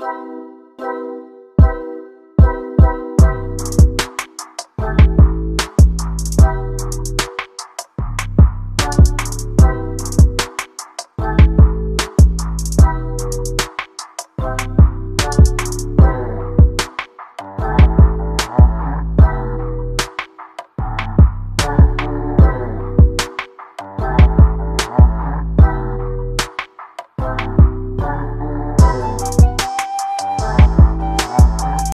Bye.